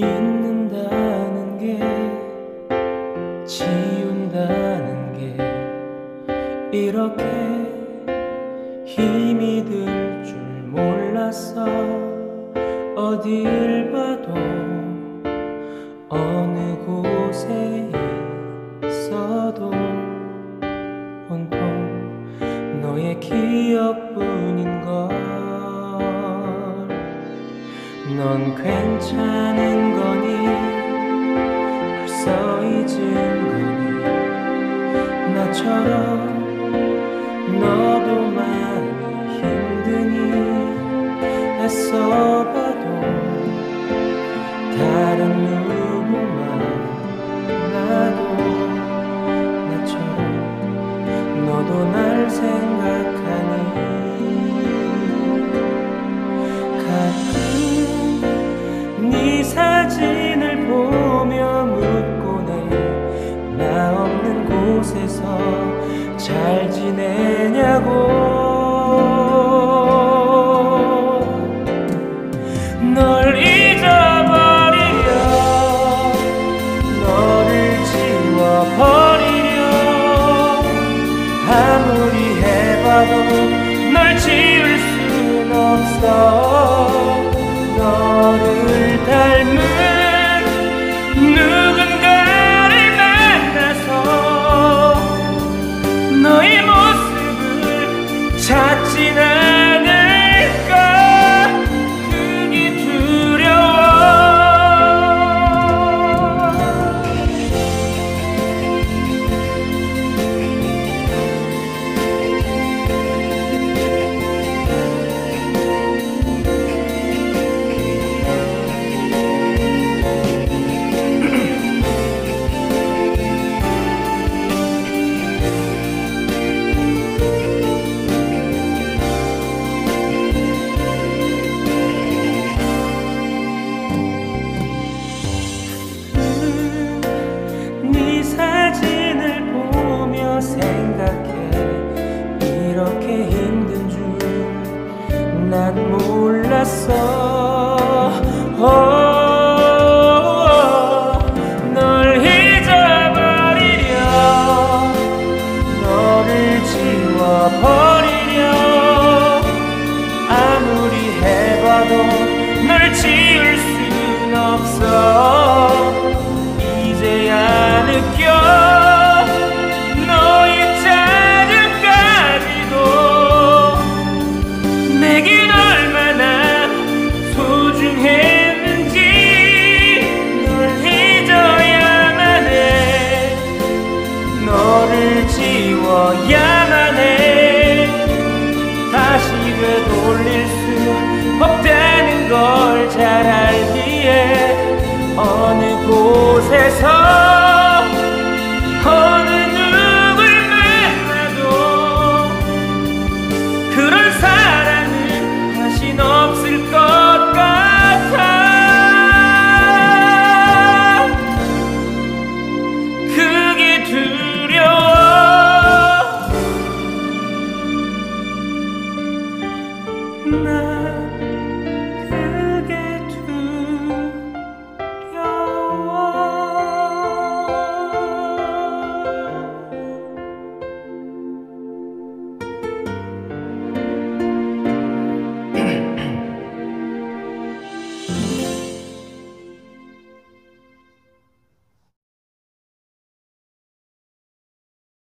잊는다는 게 지운다는 게 이렇게 힘이 들 줄 몰랐어 어딜 봐도 어느 곳에 있어도 온통 너의 기억뿐인 걸 넌 괜찮은 거니? 벌써 잊은 거니? 나처럼 너도 많이 힘드니? 애써 난 몰랐어. 오, 널 잊어버리려. 너를 지워버리려. 아무리 해봐도 널 지울 순 없어. 이제야 느껴 곳에서 어느 누굴 만나도 그런 사랑은 다신 없을 것 같아. 그게 두려워. 나